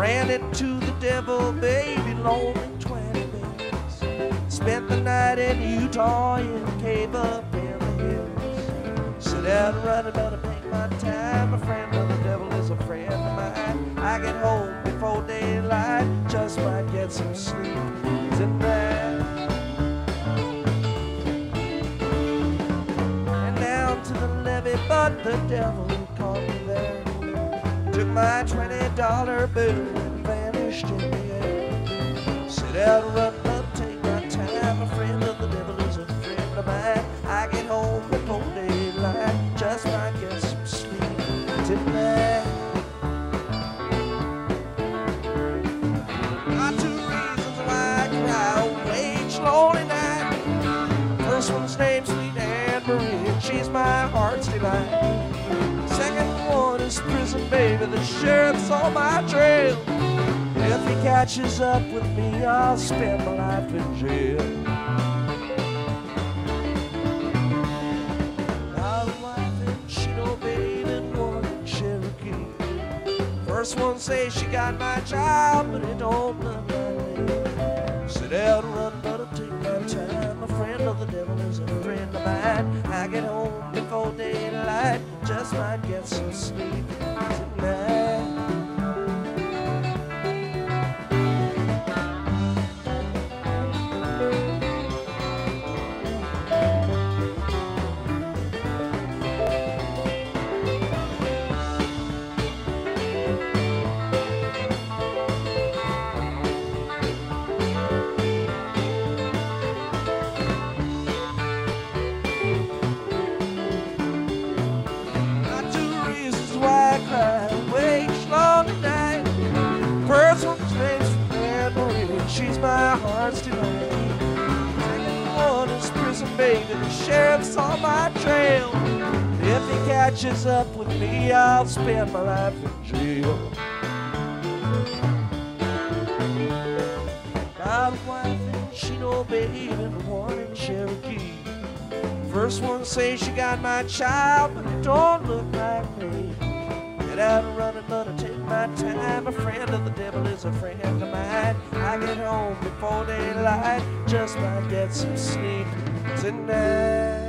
Ran into the devil, baby, lonely 20 days. Spent the night in Utah in a cave up in the hills. Sit out and run about to make my time. A friend of the devil is a friend of mine. I get home before daylight, just might get some sleep tonight. And down to the levee, but the devil. Took my twenty dollar bill and vanished in the air. Sit out and run up, take my time. A friend of the devil is a friend of mine. I get home before daylight, just might get some sleep tonight. Got two reasons why I cry on lonely night. First one's named baby. The sheriff's on my trail. If he catches up with me, I'll spend my life in jail. Got a wife in Chino, baby, and one in Cherokee. First one says she got my child, but it don't look like me. Sit down run, but I'll take my time. A friend of the devil is a friend of mine. I get home before daylight, just might get some sleep heart's delight. Second one is prison, baby. The sheriff's on my trail. If he catches up with me, I'll spend my life in jail. Got a wife in Chino, baby, and one in Cherokee. First one says she got my child, but it don't look like me. Out and running, but I take my time. A friend of the devil is a friend of mine. I get home before daylight, just might get some sleep tonight.